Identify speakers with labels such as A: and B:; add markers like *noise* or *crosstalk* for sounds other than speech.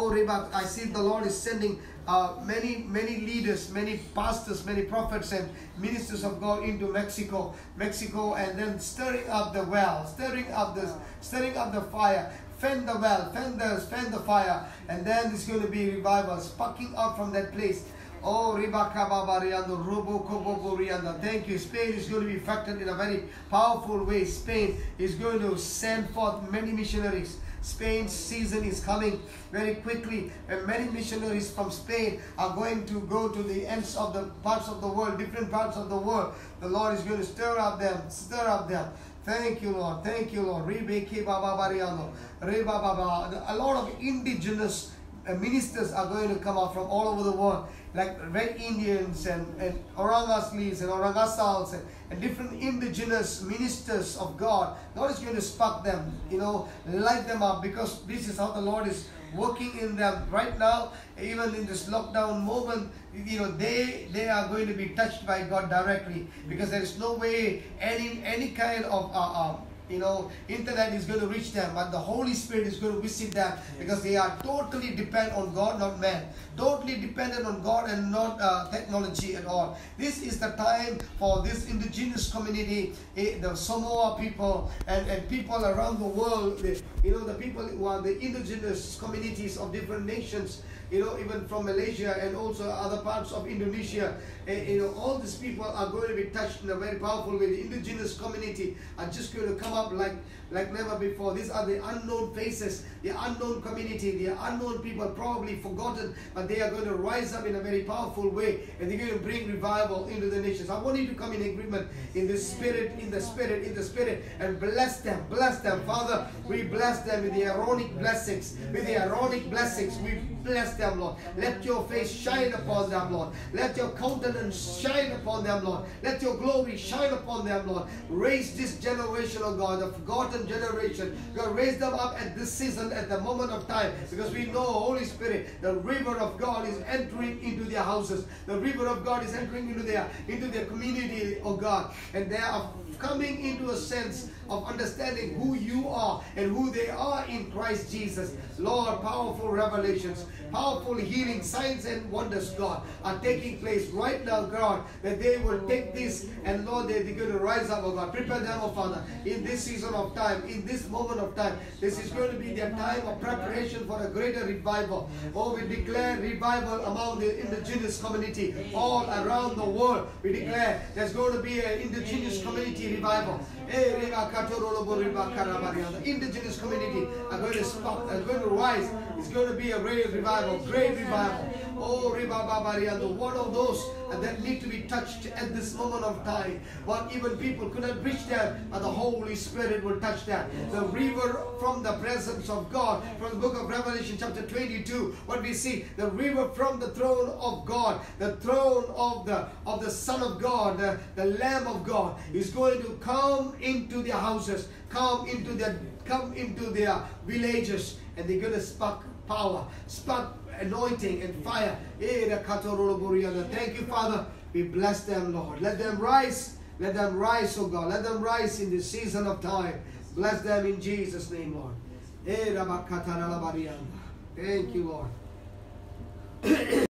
A: I see the Lord is sending uh, many, many leaders, many pastors, many prophets and ministers of God into Mexico, Mexico, and then stirring up the well, stirring up the, stirring up the fire. Fan the well, fan the, fan the fire, and then there's going to be revival sparking up from that place. Oh, Ribaka Babariando, Robo Koboborianda. Thank you. Spain is going to be affected in a very powerful way. Spain is going to send forth many missionaries. Spain's season is coming very quickly, and many missionaries from Spain are going to go to the ends of the parts of the world, different parts of the world. The Lord is going to stir up them, stir up them. Thank you, Lord. Thank you, Lord. A lot of indigenous ministers are going to come out from all over the world, like Red Indians and, and Orang Aslis and Orang Asals and, and different indigenous ministers of God. God is going to spark them, you know, light them up because this is how the Lord is working in them right now. Even in this lockdown moment, you know, they they are going to be touched by God directly because there is no way any any kind of uh, uh, you know, internet is going to reach them, but the Holy Spirit is going to visit them because they are totally dependent on God, not man. Totally dependent on God and not uh, technology at all. This is the time for this indigenous community, eh, the Samoa people, and, and people around the world. the- You know, the people who are the indigenous communities of different nations you know, even from Malaysia and also other parts of Indonesia. eh, you know, all these people are going to be touched in a very powerful way. The indigenous community are just going to come up like like never before. These are the unknown faces, the unknown community, the unknown people, probably forgotten, but they are going to rise up in a very powerful way, and they're going to bring revival into the nations. I want you to come in agreement in the spirit, in the spirit, in the spirit, and bless them, bless them, Father. We bless them with the Aaronic blessings, with the Aaronic blessings. We bless them, Lord. Let your face shine upon them, Lord. Let your countenance shine upon them, Lord. Let your glory shine upon them, Lord. Raise this generation, of God, the forgotten generation. God, raise them up at this season, at the moment of time, because we know, Holy Spirit, the river of God is entering into their houses. The river of God is entering into their into their community, oh God, and they are coming into a sense of understanding who you are and who they are in Christ Jesus. Lord, powerful revelations, powerful healing, signs and wonders, God, are taking place right now, God, that they will take this and Lord, they- they're going to rise up, oh God. Prepare them, oh Father, in this season of time, in this moment of time. This is going to be their time of preparation for a greater revival. Oh, we declare revival among the indigenous community all around the world. We declare there's going to be an indigenous community revival. Indigenous community are going to spark, are going to rise. It's going to be a great revival, great revival. Oh, Reba Babariya, one of those that be touched at this moment of time. But even people could not reach them, but the Holy Spirit will touch them. The river from the presence of God, from the book of Revelation, chapter 22, what we see, the river from the throne of God, the throne of the of the Son of God, the, the Lamb of God, is going to come into their houses, come into their come into their villages, and they're going to spark power, spark anointing and fire. The. Thank you, Father. We bless them, Lord. Let them rise. Let them rise, oh God. Let them rise in this season of time. Bless them in Jesus' name, Lord. Thank you, Lord. *clears throat*